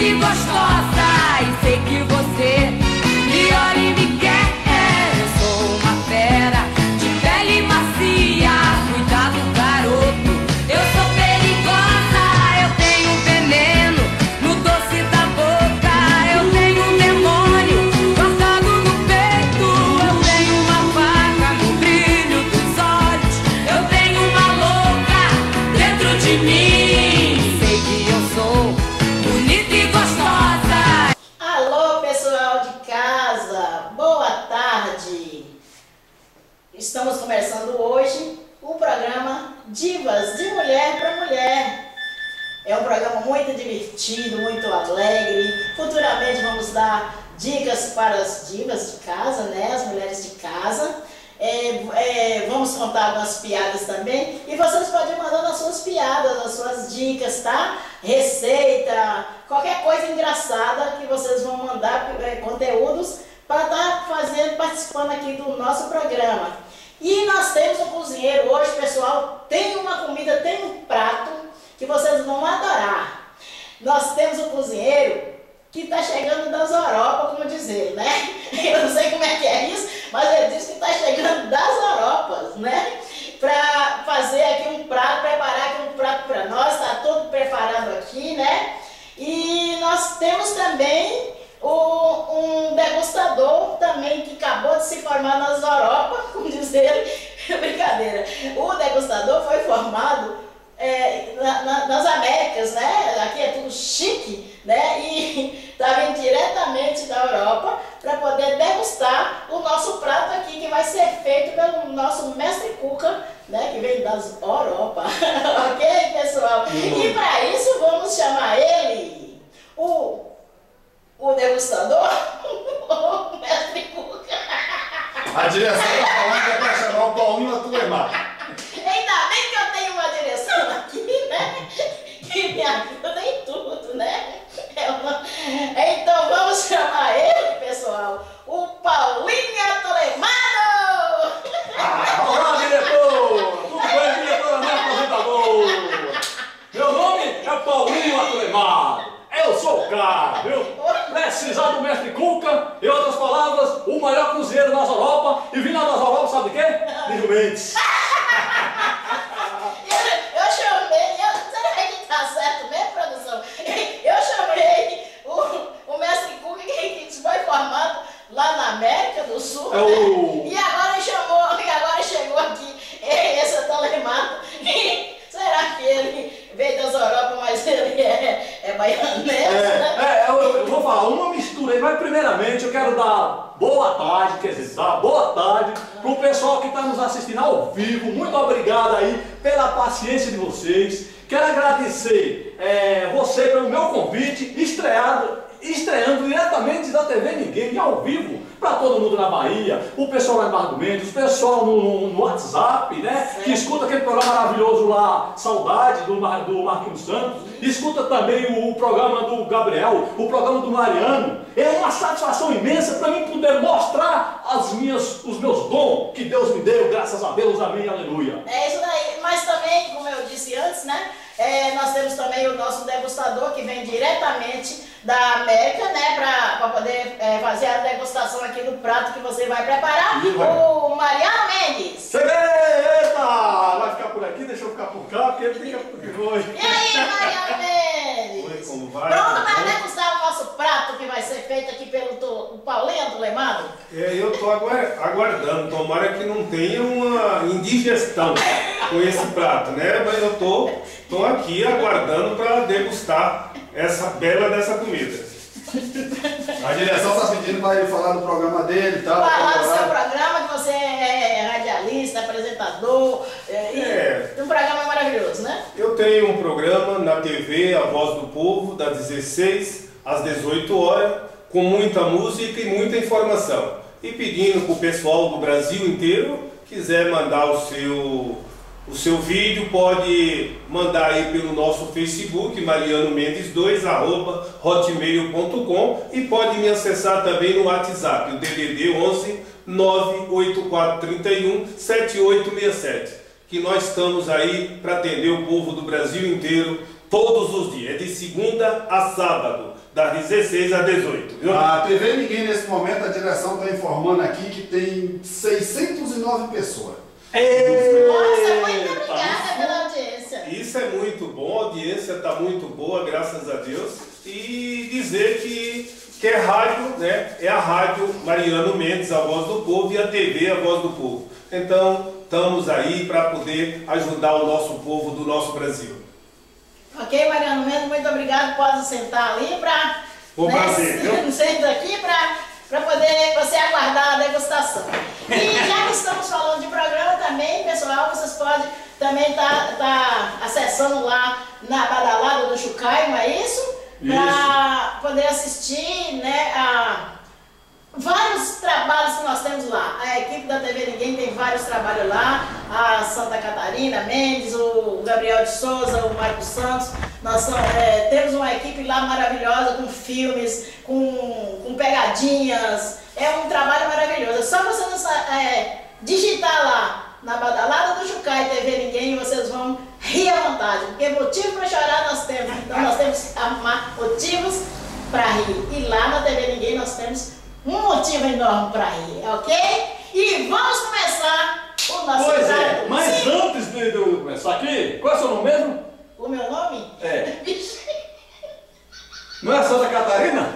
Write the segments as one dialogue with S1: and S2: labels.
S1: e gostosa.
S2: Estamos começando hoje o programa Divas de Mulher para Mulher. É um programa muito divertido, muito alegre. Futuramente vamos dar dicas para as divas de casa, né? As mulheres de casa. É, é, vamos contar algumas piadas também. E vocês podem mandar as suas piadas, as suas dicas, tá? Receita, qualquer coisa engraçada que vocês vão mandar é, conteúdos para estar tá fazendo, participando aqui do nosso programa. E nós temos um cozinheiro hoje, pessoal, tem uma comida, tem um prato que vocês vão adorar. Nós temos um cozinheiro que está chegando das Europa, como dizer né? Eu não sei como é que é isso, mas ele diz que está chegando das Europas, né? Para fazer aqui um prato, preparar aqui um prato para nós, está todo preparado aqui, né? E nós temos também o, um degustador também que acabou de se formar nas Europa, como diz ele, brincadeira. O degustador foi formado é, na, na, nas Américas, né? Aqui é tudo chique, né? E tá vindo diretamente da Europa para poder degustar o nosso prato aqui que vai ser feito pelo nosso mestre Cuca, né? Que vem das Europa, ok, pessoal? Uhum. E
S3: minutes. mas primeiramente eu quero dar boa tarde, quer dizer, dar boa tarde para o pessoal que está nos assistindo ao vivo. Muito obrigado aí pela paciência de vocês. Quero agradecer é, você pelo meu convite estreado estreando diretamente da TV Ninguém, ao vivo, para todo mundo na Bahia, o pessoal lá em Bardo Mendes, o pessoal no, no WhatsApp, né? Sim. Que escuta aquele programa maravilhoso lá, Saudade, do, Mar, do Marquinhos Santos, escuta também o, o, programa do Gabriel, o programa do Mariano. É uma satisfação imensa para mim poder mostrar as minhas, os meus dons que Deus me deu, graças a Deus, amém, aleluia.
S2: É isso daí, mas também, como eu disse antes, né? É, nós temos também o nosso degustador que vem diretamente da América, né, para poder é, fazer a degustação aqui do prato que você vai preparar, Sim, vai. o Mariano Mendes.
S3: Eita! Vai ficar por aqui, deixa eu ficar por cá, porque ele fica por hoje. E aí, Mariano
S2: Mendes? Oi,
S4: como vai? Pronto para
S2: degustar o nosso prato que vai ser feito aqui pelo o Paulinho do Lemado?
S4: É, eu estou aguardando, tomara que não tenha uma indigestão com esse prato, né? Mas eu estou tô, tô aqui aguardando para degustar essa bela dessa comida.
S5: A direção está pedindo para ele falar do programa dele e tal. Falar do seu
S2: programa, que você é, é, é radialista, apresentador. É, é. Um programa maravilhoso, né?
S4: Eu tenho um programa na TV, A Voz do Povo, das 16 às 18 horas, com muita música e muita informação. E pedindo para o pessoal do Brasil inteiro quiser mandar o seu o seu vídeo pode mandar aí pelo nosso Facebook, Mariano Mendes 2, arroba hotmail.com e pode me acessar também no WhatsApp, o DDD 11 98431 7867, que nós estamos aí para atender o povo do Brasil inteiro todos os dias, é de segunda a sábado, das 16 às 18. Viu? A
S5: TV Ninguém nesse momento, a direção está informando aqui que tem 609 pessoas.
S3: Nossa, muito obrigada pela
S2: audiência.
S4: Isso é muito bom, a audiência está muito boa, graças a Deus. E dizer que, que é rádio, né? É a rádio Mariano Mendes, a voz do povo, e a TV, a voz do povo. Então, estamos aí para poder ajudar o nosso povo do nosso Brasil.
S2: Ok, Mariano Mendes, muito obrigado. Pode sentar ali para.
S4: Com prazer, viu?
S2: Senta aqui para poder você aguardar a degustação. E já que estamos falando de programa também, pessoal, vocês podem também estar tá, tá acessando lá na badalada do Chucaio, não é isso?
S3: Para
S2: poder assistir né, a vários trabalhos que nós temos lá. A equipe da TV Ninguém tem vários trabalhos lá. A Santa Catarina Mendes, o Gabriel de Souza, o Marcos Santos. Nós são, é, temos uma equipe lá maravilhosa com filmes, com, com pegadinhas. É um trabalho maravilhoso. É só você é, digitar lá na badalada do Chucai TV Ninguém e vocês vão rir à vontade. Porque motivo para chorar nós temos. Então nós temos que arrumar motivos para rir. E lá na TV um motivo enorme para rir, ok? E vamos começar o nosso Pois é, mas Sim.
S3: antes de eu começar aqui, qual é o seu nome mesmo?
S2: O meu nome?
S3: É. Não é Santa Catarina?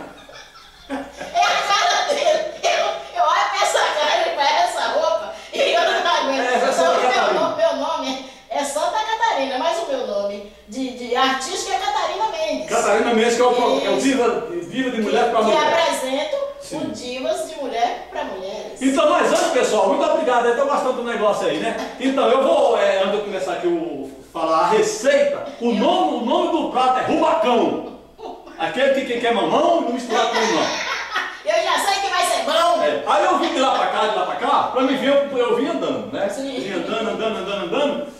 S3: É
S2: a cara dele. Eu, eu olho pra essa cara, ele parece essa roupa e eu não aguento. É, é então. Meu, meu nome é Santa Catarina, mas o meu nome de, de artístico é Catarina Mendes.
S3: Catarina Mendes, que é o, é o diva, diva de mulher para mulher. Que
S2: apresento Sim. o Divas de Mulher para Mulheres.
S3: Então, mas antes, pessoal, muito obrigado. Eu estou gostando do negócio aí, né? Então, eu vou, é, antes de começar aqui, o, falar a receita. O, eu... nome, o nome do prato é rubacão. Aquele que quem quer mamão não mistura com não.
S2: Eu já sei que vai ser bom.
S3: É. Aí eu vim de lá para cá, de lá para cá, para me ver, eu, eu vim andando, né? Sim. Vim andando, andando, andando, andando.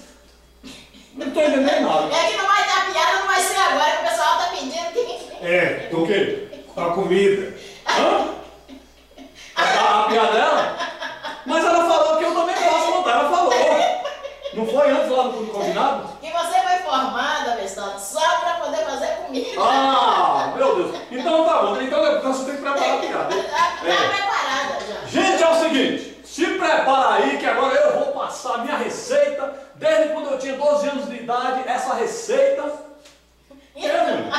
S3: Não estou entendendo nada.
S2: É que não vai dar piada, não vai ser agora, que o pessoal está pedindo que...
S4: É, o
S3: quê?
S4: A comida.
S2: Hã? A, a
S3: piada dela? Mas ela falou que eu também posso contar, ela falou. Não foi antes lá no combinado?
S2: E você foi formada, Bestado, só para poder fazer comida. Ah,
S3: meu Deus. Então tá bom, então, então você tem que preparar a piada.
S2: Tá é. preparada já.
S3: Gente, é o seguinte, se prepara aí que agora eu vou passar a minha receita. Desde quando eu tinha 12 anos de idade, essa receita.
S2: Então, é,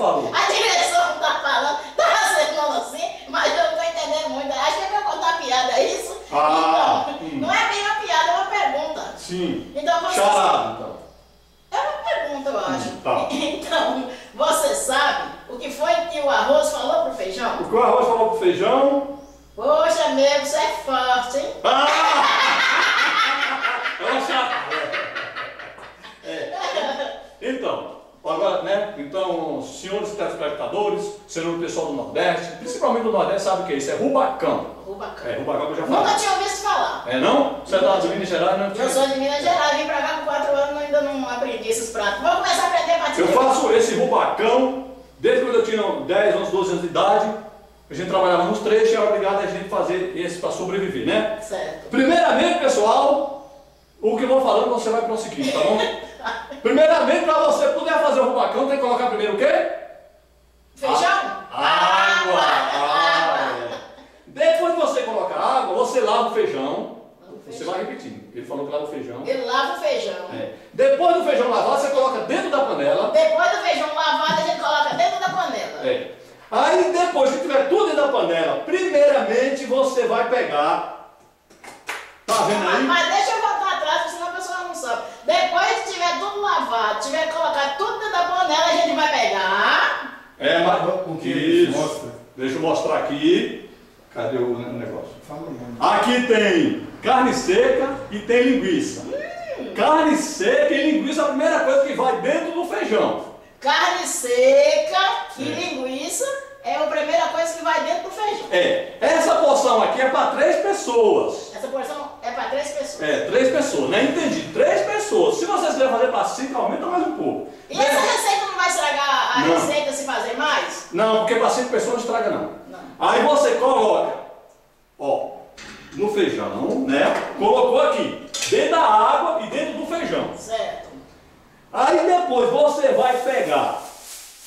S3: falou?
S2: A direção está falando, está acertando assim, mas eu não estou entendendo muito. Acho que é para contar piada, é isso? Ah, então, hum. não é bem uma piada, é uma pergunta.
S3: Sim.
S2: Então você.
S3: Então.
S2: É uma pergunta, eu acho. Hum, tá. Então, você sabe o que foi que o arroz falou pro feijão?
S3: O que o arroz falou pro feijão?
S2: Poxa, amigo, você é forte, hein?
S3: Ah! é, é. Então, Agora, né? Então, senhores telespectadores, senhor pessoal do Nordeste, principalmente do Nordeste, sabe o que é isso? É rubacão.
S2: Rubacão.
S3: É, rubacão que eu já falei. Nunca
S2: tinha ouvido falar.
S3: É não? Você é tá de Minas Gerais, não? Eu sou
S2: de Minas Gerais, vim pra cá com 4 anos e ainda não aprendi esses pratos. Vamos começar a aprender a partir Eu faço
S3: esse rubacão desde quando eu tinha 10, 11, 12 anos de idade. A gente trabalhava nos três e era obrigado a gente fazer esse para sobreviver, né?
S2: Certo.
S3: Primeiramente, pessoal, o que eu vou falando você vai prosseguir, tá bom? Primeiramente, para você poder fazer o rubacão, tem que colocar primeiro o quê?
S2: Feijão? Água! água.
S3: Depois que você colocar água, você lava o feijão.
S2: Você vai
S3: repetindo. Ele falou que lava o feijão.
S2: Ele lava o feijão.
S3: É. Depois do feijão lavado, você coloca dentro da panela.
S2: Depois do feijão lavado, a gente coloca dentro da panela.
S3: É. Aí depois que tiver tudo dentro da panela, primeiramente você vai pegar. Tá vendo aí? Mas,
S2: mas deixa eu voltar atrás, senão a pessoa não sabe. Depois que tiver tudo lavado, tiver colocado tudo dentro da panela, a gente vai pegar.
S3: É, mas
S5: O que Isso. mostra?
S3: Deixa eu mostrar aqui. Cadê o negócio? Aqui tem carne seca e tem linguiça. Carne seca e linguiça é a primeira coisa que vai dentro do feijão.
S2: Carne seca e É. linguiça é a primeira coisa que vai dentro do feijão.
S3: É, essa porção aqui é para três pessoas.
S2: Essa porção é para três pessoas.
S3: É, três pessoas, né? Entendi. Três pessoas. Se vocês quiserem fazer para cinco, aumenta mais um pouco. E essa
S2: receita não vai estragar a Não. receita se fazer mais?
S3: Não, porque para cinco pessoas não estraga não.
S2: Não.
S3: Aí você coloca, ó, no feijão, né? Colocou aqui, dentro da água e dentro do feijão.
S2: Certo.
S3: Aí depois você vai pegar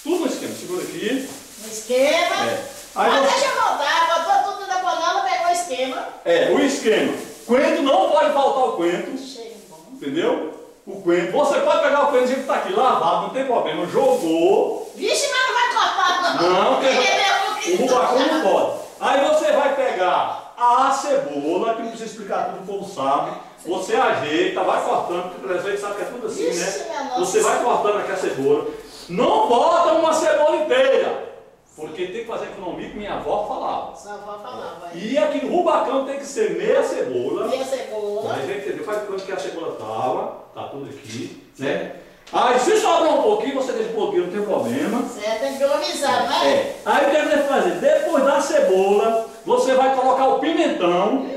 S3: tudo no esquema, segura aqui.
S2: No esquema.
S3: É. Aí Mas você-
S2: deixa eu voltar, botou tudo na panela, pegou o esquema.
S3: É, o esquema. Coentro não pode faltar o coentro,
S2: Cheiro bom.
S3: entendeu? O coentro. Você pode pegar o coentro, a gente tá aqui lavado, não tem problema. Jogou.
S2: Vixe, mas não vai cortar não. Não, porque Ele é o rubacão não
S3: pode. Aí você vai pegar a cebola, que não precisa explicar tudo, o povo sabe. Você ajeita, vai cortando, porque às vezes sabe que é tudo assim, Ixi,
S2: minha né? Você vai
S3: cortando aqui a cebola. Não bota uma cebola inteira. Porque tem que fazer economia que minha avó falava.
S2: Sua avó falava. aí.
S3: E aqui no rubacão tem que ser meia cebola.
S2: Meia cebola. Aí
S3: já entendeu, faz quanto que a cebola tava, tá tudo aqui, né? Aí se sobrar um pouquinho, você deixa um pouquinho, não tem problema.
S2: Certo, tem que economizar, é?
S3: É. Aí o que você vai fazer? Depois da cebola, você vai colocar o pimentão,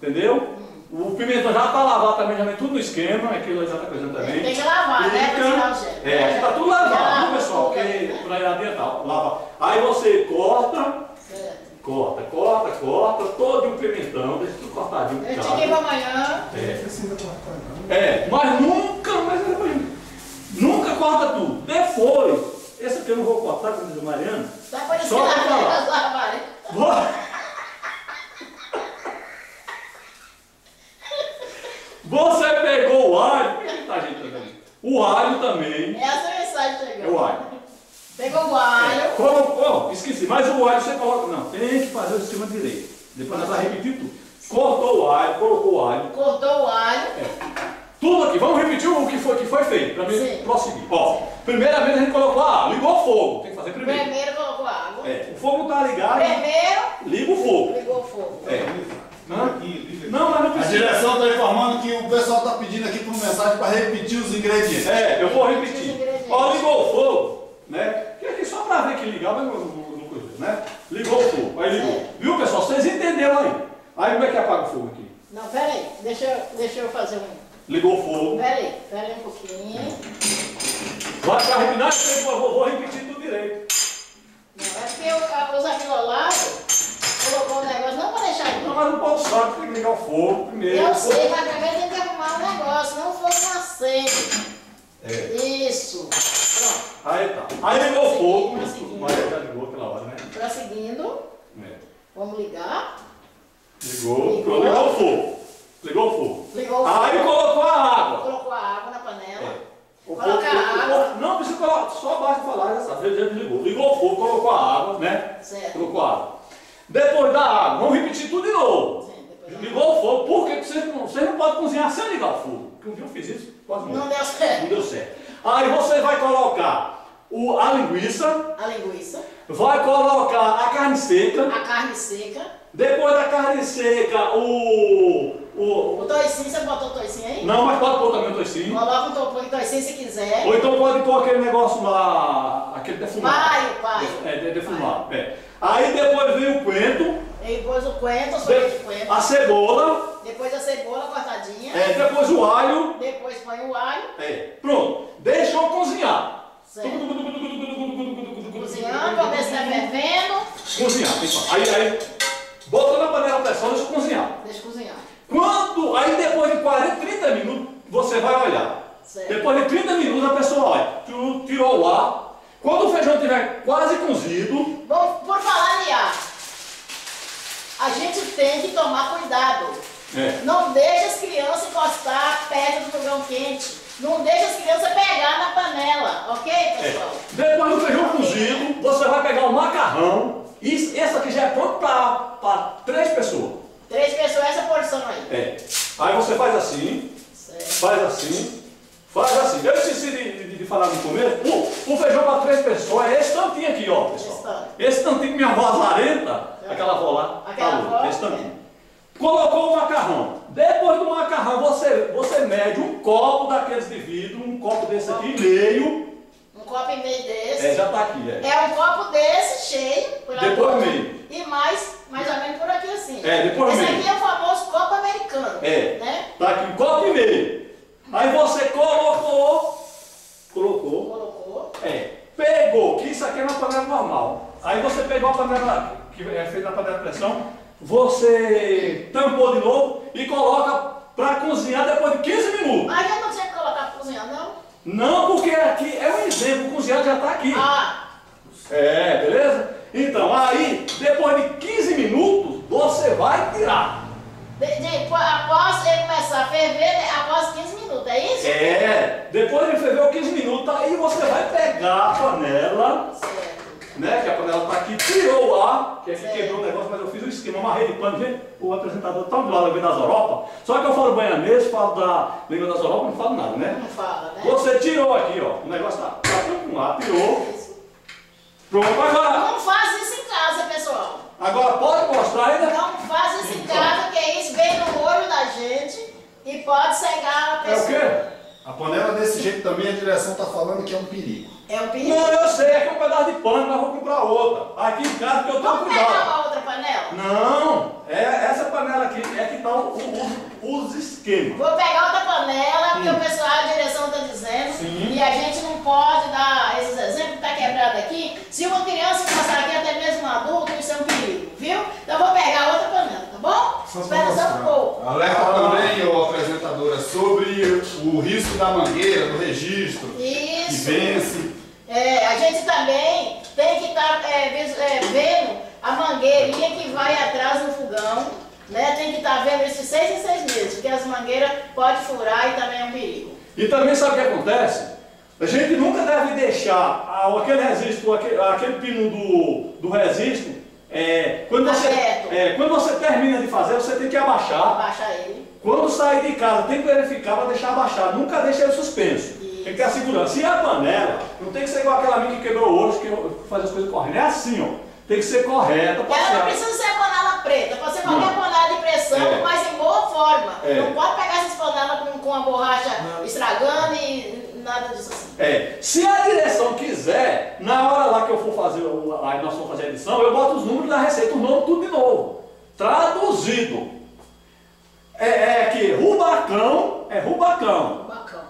S3: entendeu? O pimentão já tá lavado também, já vem tudo no esquema, aquilo já tá coisando também. Tem
S2: que lavar, né? Pra tirar o Fica, gel. é, aqui tá tudo lavado, lava viu pessoal? Porque aí, né?
S3: pra ir adiantar, lava. Aí você corta,
S2: Certo.
S3: corta, corta, corta, todo um pimentão, deixa tudo cortadinho. Eu te digo
S2: amanhã.
S5: É.
S3: É, mas nunca, mas nunca corta tudo. Depois, esse aqui eu não vou cortar, como diz.
S2: Tá por isso Só que pra ela falar. fez lavarem.
S3: Vou- Você pegou o alho, por que tá gente também? O alho também.
S2: Essa mensagem É chegou. o alho. Pegou o alho.
S3: Colocou, oh, esqueci, mas o alho você coloca. Não, tem que fazer o esquema direito. Depois nós vamos repetir tudo. Cortou o alho, colocou o alho.
S2: Cortou o alho.
S3: Tudo aqui, vamos repetir o que foi, que foi feito, para mim prosseguir. Ó, primeiramente a gente colocou a água, ligou o fogo, tem que fazer primeiro.
S2: Primeiro colocou água.
S3: É, o fogo tá ligado,
S2: Primeiro
S3: liga o fogo.
S2: ligou o fogo. É.
S4: Liga aqui, liga aqui. Não, mas não
S3: A precisa. direção
S5: está informando que o pessoal está pedindo aqui por mensagem para repetir os ingredientes.
S3: É, eu vou Os repetir. ingredientes. Ó, ligou o fogo, né? Que aqui só para ver que ligava no, no, no coisa, né? Ligou o fogo, aí ligou. É. Viu, pessoal? Vocês entenderam aí. Aí como é que apaga o fogo aqui?
S2: Não, peraí. Deixa eu, deixa eu fazer um.
S3: Ligou o fogo.
S2: Peraí, peraí um pouquinho.
S3: Vai para repinar, eu vou, vou repetir tudo direito.
S2: Não, é porque eu, os aquilolados colocou um negócio, não vou deixar Não, aqui.
S3: mas o povo sabe que tem que ligar o fogo primeiro. Eu o fogo- sei,
S2: mas primeiro tem que arrumar um negócio, não fogo não acende.
S3: É.
S2: Isso. Pronto.
S3: Aí tá. Aí ligou o fogo. Prosseguindo. Mas já ligou aquela hora, né?
S2: Prosseguindo,
S3: É.
S2: vamos ligar.
S3: Ligou, Ligou. ligou o fogo. Ligou o fogo.
S2: Ligou o Aí fogo,
S3: colocou a água.
S2: colocou a água na panela.
S3: O Coloca fogo- a o água. fogo- Não precisa colocar, só basta falar, já sabe, ele já ligou. Ligou o fogo, colocou a água, né?
S2: Certo. Colocou
S3: a água. Depois da água, vamos repetir tudo de novo.
S2: Sim, depois da
S3: Ligou o fogo, por que que vocês não, não podem cozinhar sem ligar o fogo? Porque um dia eu fiz isso, quase morri. Não
S2: deu Não certo.
S3: deu certo. Aí você vai colocar o, a linguiça,
S2: A linguiça,
S3: vai colocar a carne seca,
S2: a carne seca,
S3: depois da carne seca, o. o o
S2: toicinho, você botou o toicinho aí?
S3: não, mas pode pôr também o toicinho.
S2: Coloca de toicinho se quiser. Ou
S3: então pode pôr aquele negócio lá, aquele defumado. Paio,
S2: paio.
S3: É, de- defumado. É. Aí depois vem o coentro,
S2: Pôs o coentro, de de- coentro. a
S3: cebola,
S2: Depois a cebola cortadinha. é,
S3: depois o alho.
S2: Depois põe o alho.
S3: É, pronto. Deixou cozinhar.
S2: Certo.
S3: Cozinhando, ver se tá
S2: fervendo.
S3: Cozinhar, pessoal. Aí, aí, botou na panela pressão, deixa cozinhar.
S2: Deixa cozinhar.
S3: Quando, aí depois de 40, 30 minutos, você vai olhar.
S2: Certo.
S3: Depois de 30 minutos a pessoa olha, tu- tirou o ar. Quando o feijão estiver quase cozido,
S2: Bom, por falar em ar, a gente tem que tomar cuidado.
S3: é,
S2: Não deixa as crianças encostar perto do fogão quente. Não deixa as crianças pegar na panela, ok, pessoal?
S3: depois do feijão cozido, você vai pegar o macarrão. Isso, esse aqui já é pronto para três pessoas.
S2: Três pessoas, essa porção aí.
S3: É. Aí você faz assim,
S2: Certo.
S3: faz assim, faz assim. Eu esqueci de, de- de falar no começo. O, o feijão para três pessoas é esse tantinho aqui, ó, Esse pessoal.
S2: tanto.
S3: Esse tantinho que minha avó azarenta, aquela avó lá, Aquela falou, avó, esse. Colocou o macarrão. Depois do macarrão, você, você mede um copo daqueles de vidro, um copo desse aqui, meio.
S2: Um copo e meio desse. É,
S3: já tá aqui, é.
S2: É um copo desse cheio, por Depois meio. E mais, mais ou menos por aqui assim. É, depois Esse meio. aqui é o famoso copo americano. É. Né?
S3: Tá aqui um copo e meio. Aí você colocou, colocou,
S2: Colocou.
S3: É, pegou, que isso aqui é uma panela normal. Aí você pegou a panela que é feita na panela de pressão, você tampou de novo e coloca para cozinhar depois de 15 minutos.
S2: Mas eu não tinha que colocar cozinhar, não?
S3: Não, porque aqui é um exemplo, o cozinhado já está aqui.
S2: Ah,
S3: É, beleza? Então, aí, depois de 15 minutos, você vai tirar.
S2: de, de- após ele começar a ferver, né, após 15 minutos, é isso?
S3: É, depois de ferver 15 minutos, aí você vai pegar a panela,
S2: Certo.
S3: Né? Que a panela está aqui, tirou o ar, que aqui Certo. quebrou o negócio, mas eu fiz um esquema, amarrei de pano, gente, o apresentador tá do lado da das Europa, só que eu falo banhanês, falo da língua das Europa, não falo nada, né?
S2: Não fala, né?
S3: Você tirou aqui, ó, o negócio tá, tá tudo com ar, tirou, pronto, agora,
S2: Não faz isso em casa, pessoal.
S3: agora pode mostrar ainda?
S2: Não faz isso em casa, que isso vem no olho da gente e pode cegar a É o pessoa. quê?
S5: A panela desse jeito também a direção está falando que é um perigo.
S2: É o perigo. Não, eu
S3: sei, aqui é um pedaço de pano, mas vou comprar outra. Aqui em casa que eu tenho Vamos pegar cuidado.
S2: uma outra panela?
S3: Não, é essa panela aqui é que tá o- o- os esquemas.
S2: Vou pegar outra panela, porque Hum. o pessoal, a direção está dizendo, Sim. e a gente não pode dar esses exemplos que está quebrado aqui. Se uma criança passar aqui, até mesmo um adulto, isso é um perigo, viu? Então vou pegar outra panela, tá bom? Espera só um pouco.
S5: Alerta também, ô apresentadora, sobre o risco da mangueira, do registro,
S2: que Isso.
S5: vence.
S2: É, a gente também tem que estar vendo a mangueirinha que vai atrás no fogão, né? Tem que estar vendo esses seis em seis meses, porque as mangueiras podem furar e também é um perigo.
S3: E também sabe o que acontece? A gente nunca deve deixar aquele registro, aquele, aquele pino do, do registro, é, quando, você, Aberto. é, quando você termina de fazer, você tem que abaixar.
S2: Abaixar ele.
S3: Quando sair de casa, tem que verificar para deixar abaixado. Nunca deixe ele suspenso.
S2: Tem que ter a
S3: segurança. E a panela, não tem que ser igual aquela minha que quebrou o olho, que faz as coisas corretas. É assim, ó. Tem que ser correta. Ela não
S2: precisa ser panela preta, pode ser qualquer Não. panela de pressão, É. mas em boa forma. É. Não pode pegar essas panelas com, com a borracha estragando e nada disso assim.
S3: É, se a direção quiser, na hora lá que eu for fazer, aí nós vamos fazer a edição, eu boto os números da receita, o nome tudo de novo. Traduzido. É, é que rubacão é rubacão.
S2: Bacana.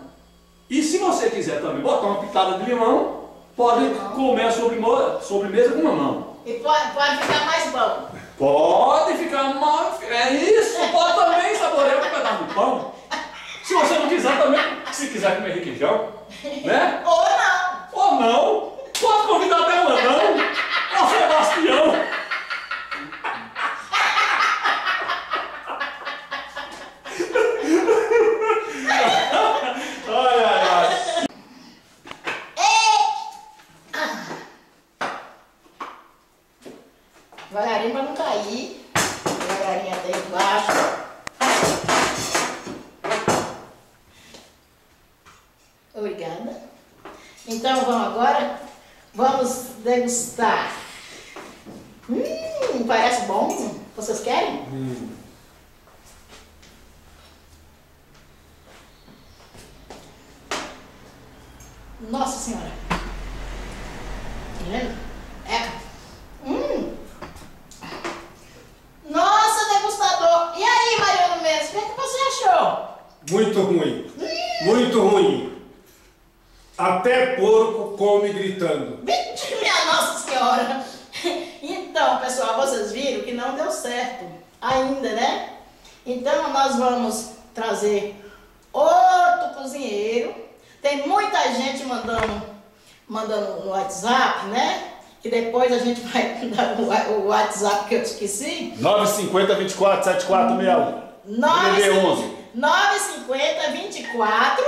S3: E se você quiser também botar uma pitada de limão, pode comer a sobremo- sobremesa com mamão.
S2: E pode, pode ficar mais bom.
S3: Pode ficar mal. É isso, pode também saborear um pedaço de pão. Se você não quiser também, se quiser comer requeijão, né?
S2: Ou não.
S3: Ou não, pode convidar até o Landão, ou Sebastião.
S2: Devagarinho pra não cair. Devagarinho até embaixo. Obrigada. Então vamos agora, vamos degustar. Hum, parece bom. Vocês querem? Nossa Senhora. Tá? É. Hum. Nossa, degustador. E aí, Mariano Mendes, o que, é que você achou?
S4: Muito ruim.
S2: Muito
S4: ruim. Até porco come gritando.
S2: Minha Nossa Senhora! Então, pessoal, vocês viram que não deu certo ainda, né? Então, nós vamos trazer outro cozinheiro. Tem muita gente mandando, mandando no WhatsApp, né? Que depois a gente vai dar o WhatsApp que eu esqueci.
S5: 950 24
S2: 7461. DDD 11. 950 24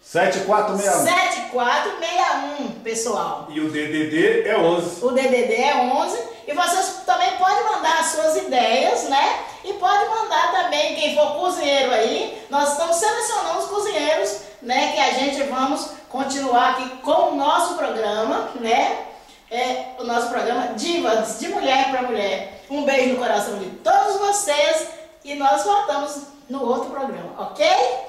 S5: 7461.
S2: 7461, pessoal.
S4: E o DDD é 11.
S2: O DDD é 11 e vocês também podem mandar as suas ideias, né? E pode mandar também quem for cozinheiro aí. Nós estamos selecionando os cozinheiros, né? Que a gente vamos continuar aqui com o nosso programa, né? É o nosso programa Divas de Mulher para Mulher. Um beijo no coração de todos vocês e nós voltamos no outro programa, ok?